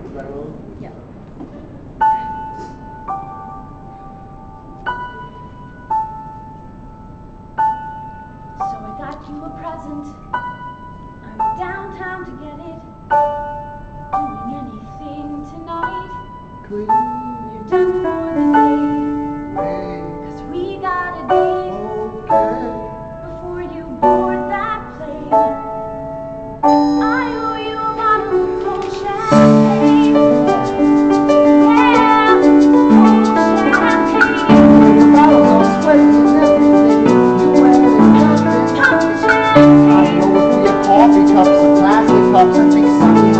So I got you a present. I'm downtown to get it. Doing anything tonight. You're done for the day. Cause we got a date. clubs and take something.